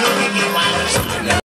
you make me wild.